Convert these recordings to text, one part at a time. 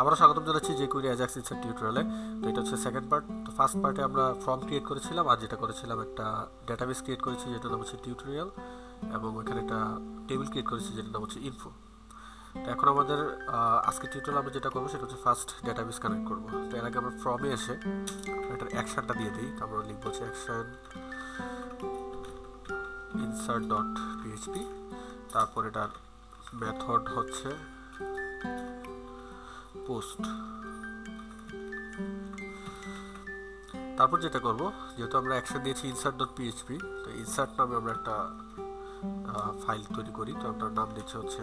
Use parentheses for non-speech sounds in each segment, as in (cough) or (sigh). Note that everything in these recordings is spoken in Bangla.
আবারও স্বাগতম জানাচ্ছি যে কুইরি অ্যাজাক্স ইনসার টিউটোরিয়ালে তো এটা হচ্ছে সেকেন্ড পার্ট তো ফার্স্ট পার্টে আমরা ফর্ম ক্রিয়েট করেছিলাম, আর যেটা করেছিলাম একটা ডেটাবেস ক্রিয়েট করেছি, যেটার নাম হচ্ছে টিউটোরিয়াল এবং ওইখানে একটা টেবিল ক্রিয়েট করেছি, যেটার নাম হচ্ছে ইনফো তো এখন আমাদের আজকে টিউটোরিয়াল আমরা যেটা করব, সেটা হচ্ছে ফার্স্ট ডেটাবেস কানেক্ট করব। তো এর আগে আমরা ফর্মে এসে এটার অ্যাকশনটা দিয়ে দিই। তো আমরা লিখব হচ্ছে অ্যাকশন ইনসার্ট ডট পিএইচপি তারপর এটার মেথড হচ্ছে পোস্ট। তারপর যেটা করব, যেহেতু আমরা অ্যাকশন দিয়েছি ইনসার্ট ডট পিএইচপি তো ইনসার্ট নামে আমরা একটা ফাইল তৈরি করি। তো আমরা নাম দিচ্ছি হচ্ছে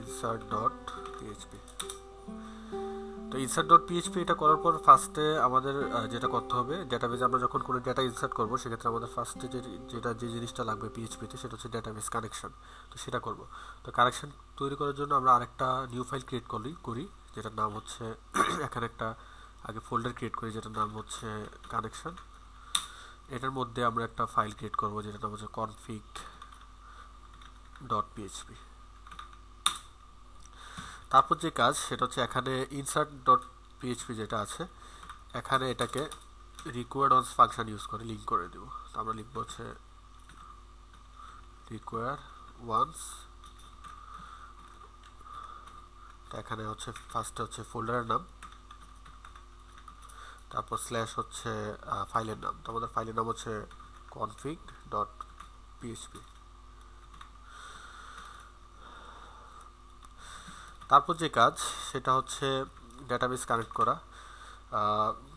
ইনসার্ট ডট পিএইচপি তো ইনসার্ট ডট পিএইচপি এটা করার পর ফার্স্টে আমাদের যেটা করতে হবে ডেটাবেজে আমরা যখন কোনো ডেটা ইনসার্ট করব, সেক্ষেত্রে আমাদের ফার্স্টে যে, যেটা, যে জিনিসটা লাগবে পিএইচপিতে সেটা হচ্ছে ডেটাবেস কানেকশন তো সেটা করব। তো কানেকশন তৈরি করার জন্য আমরা আরেকটা নিউ ফাইল ক্রিয়েট করি করি। যেটার নাম হচ্ছে, (clears throat) এখানে একটা আগে ফোল্ডার ক্রিয়েট করি, যেটার নাম হচ্ছে কানেকশন এটার মধ্যে আমরা একটা ফাইল ক্রিয়েট করব, যেটার নাম হচ্ছে কনফিগ ডট পিএইচপি তারপর যে কাজ, সেটা হচ্ছে এখানে ইনসার্ট ডট পিএইচপি যেটা আছে, এখানে এটাকে রিকোয়ার্ড অনস ফাংশন ইউজ করে লিঙ্ক করে দেব। আমরা লিখব হচ্ছে রিকোয়ার ওয়ান্স এখানে হচ্ছে ফার্স্টে হচ্ছে ফোল্ডারের নাম, তারপর স্ল্যাশ হচ্ছে ফাইলের নাম তো আমাদের ফাইলের নাম হচ্ছে কনফিগ ডট পিএইচপি তারপর যে কাজ, সেটা হচ্ছে ডেটাবেস কানেক্ট করা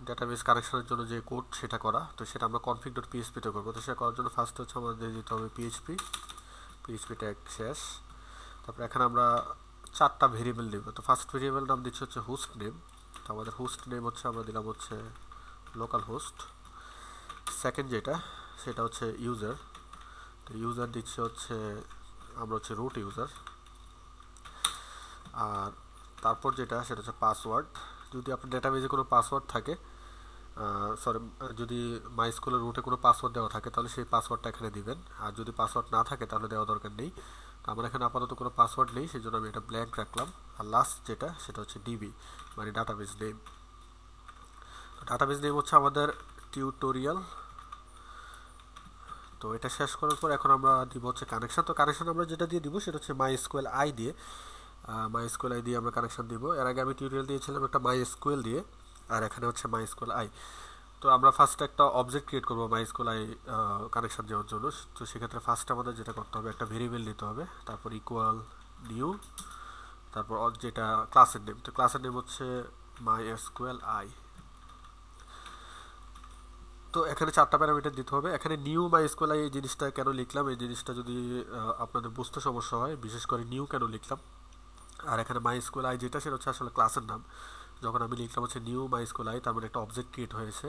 ডেটাবেস কানেকশনের জন্য যে কোড সেটা করা, তো সেটা আমরা কনফিগ ডট পিএইচপিতে করব। তো সেটা করার জন্য ফার্স্ট হচ্ছে আমাদের দিতে হবে পিএইচপি পিএইচপি ট্যাগ শেষ। তারপর এখানে আমরা চারটা ভেরিয়েবল দেবো তো ফার্স্ট ভেরিয়েবল নাম দিচ্ছে হচ্ছে হোস্ট নেম তো আমাদের হোস্ট নেম হচ্ছে, আমরা দিলাম হচ্ছে লোকাল হোস্ট সেকেন্ড যেটা, সেটা হচ্ছে ইউজার তো ইউজার দিচ্ছে হচ্ছে, আমরা হচ্ছে রুট ইউজার আর তারপর যেটা, সেটা হচ্ছে পাসওয়ার্ড যদি আপনার ডেটাবেজে কোনো পাসওয়ার্ড থাকে সরি যদি মাই স্কুলের রুটে কোনো পাসওয়ার্ড দেওয়া থাকে, তাহলে সেই পাসওয়ার্ডটা এখানে দিবেন। আর যদি পাসওয়ার্ড না থাকে, তাহলে দেওয়া দরকার নেই। আমার এখানে আপাতত কোনো পাসওয়ার্ড নেই সেই জন্য আমি এটা ব্ল্যাঙ্ক রাখলাম। আর লাস্ট যেটা, সেটা হচ্ছে ডিবি মানে ডাটাবেস নেম ডাটাবেস নেম হচ্ছে আমাদের টিউটোরিয়াল তো এটা শেষ করার পর এখন আমরা দিব হচ্ছে কানেকশন তো কানেকশন আমরা যেটা দিয়ে দিব, সেটা হচ্ছে মাই স্কুয়েল আই দিয়ে মাই স্কুয়েল আই দিয়ে আমরা কানেকশন দিব। এর আগে আমি টিউটোরিয়াল দিয়েছিলাম একটা মাই স্কুয়েল দিয়ে, আর এখানে হচ্ছে মাই স্কুয়েল আই তো আমরা ফার্স্ট একটা অবজেক্ট ক্রিয়েট করব মাই স্কুল আই কানেকশন দেওয়ার জন্য। তো সেক্ষেত্রে ফার্স্ট আমাদের যেটা করতে হবে, একটা ভেরিয়েবল নিতে হবে, তারপর ইকুয়াল নিউ তারপর যেটা ক্লাসের নেম তো ক্লাসের নেম হচ্ছে মাই এসকুয়েল আই তো এখানে চারটা প্যারামিটার দিতে হবে। এখানে নিউ মাই স্কুয়েল আই এই জিনিসটা কেন লিখলাম? এই জিনিসটা যদি আপনাদের বুঝতে সমস্যা হয়, বিশেষ করে নিউ কেন লিখলাম? আর এখানে মাই স্কুল আই যেটা, সেটা হচ্ছে আসলে ক্লাসের নাম। যখন আমি লিখলাম হচ্ছে নিউ মাই স্কুল আই তার মানে একটা অবজেক্ট ক্রিয়েট হয়েছে।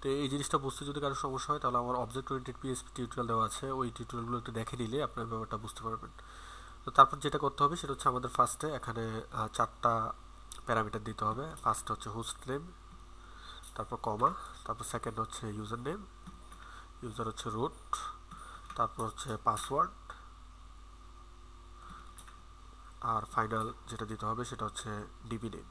তো এই জিনিসটা বুঝতে যদি কারও সমস্যা হয়, তাহলে আমার অবজেক্ট ওরিয়েন্টেড পিএসপি টিউটোরিয়াল দেওয়া আছে। ওই টিউটোরিয়ালগুলো একটু দেখে নিলে আপনার ব্যাপারটা বুঝতে পারবেন। তো তারপর যেটা করতে হবে, সেটা হচ্ছে আমাদের ফার্স্টে এখানে চারটা প্যারামিটার দিতে হবে। ফার্স্ট হচ্ছে হোস্ট নেম তারপর কমা তারপর সেকেন্ড হচ্ছে ইউজার নেম ইউজার হচ্ছে রুট তারপর হচ্ছে পাসওয়ার্ড আর ফাইনাল যেটা দিতে হবে, সেটা হচ্ছে ডিবি নেম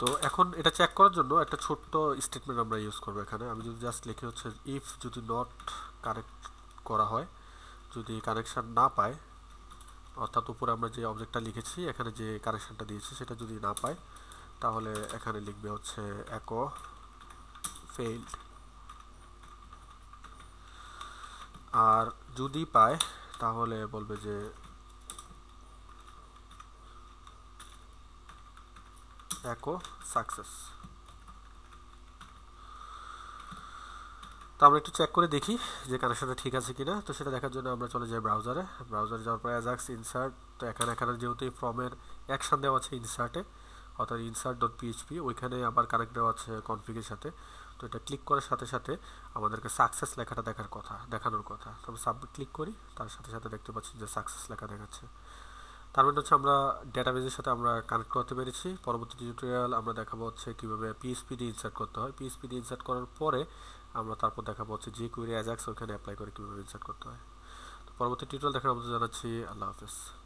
তো এখন এটা চেক করার জন্য একটা ছোট্ট স্টেটমেন্ট আমরা ইউজ করব এখানে। আমি যদি জাস্ট লিখে হচ্ছে ইফ যদি নট কানেক্ট করা হয়, যদি কানেকশান না পায়, অর্থাৎ উপরে আমরা যে অবজেক্টটা লিখেছি, এখানে যে কানেকশানটা দিয়েছি, সেটা যদি না পায়, তাহলে এখানে লিখবে হচ্ছে একো ফেইল্ড আর যদি পায়, তাহলে বলবে যে একো সাকসেস তো আমরা একটু চেক করে দেখি যে কানেকশনটা ঠিক আছে কিনা। তো সেটা দেখার জন্য আমরা চলে যাই ব্রাউজারে ব্রাউজারে যাওয়ার পরে অ্যাজাক্স ইনসার্ট তো এখানে এখানে যেহেতু ফর্মের অ্যাকশন দেওয়া আছে ইনসার্টে অর্থাৎ ইনসার্ট ডট পিএইচপি ওইখানে আবার কানেক্ট দেওয়া আছে কনফিগের সাথে। তো এটা ক্লিক করার সাথে সাথে আমাদেরকে সাকসেস লেখাটা দেখার কথা, দেখানোর কথা। তো আমরা সাবমিট ক্লিক করি, তার সাথে সাথে দেখতে পাচ্ছি যে সাকসেস লেখা দেখাচ্ছে। তার মানে হচ্ছে আমরা ডেটাবেজের সাথে আমরা কানেক্ট করতে পেরেছি। পরবর্তী টিউটোরিয়াল আমরা দেখাবো হচ্ছে কীভাবে পিএসপি দিয়ে ইনসার্ট করতে হয়। পিএসপি দিয়ে ইনসার্ট করার পরে আমরা তারপর দেখাবো হচ্ছে যে কুইরি অ্যাজাক্স ওখানে অ্যাপ্লাই করে কীভাবে ইনসার্ট করতে হয়। তো পরবর্তী টিউটোরিয়াল দেখার মধ্যে জানাচ্ছি। আল্লাহ হাফেজ।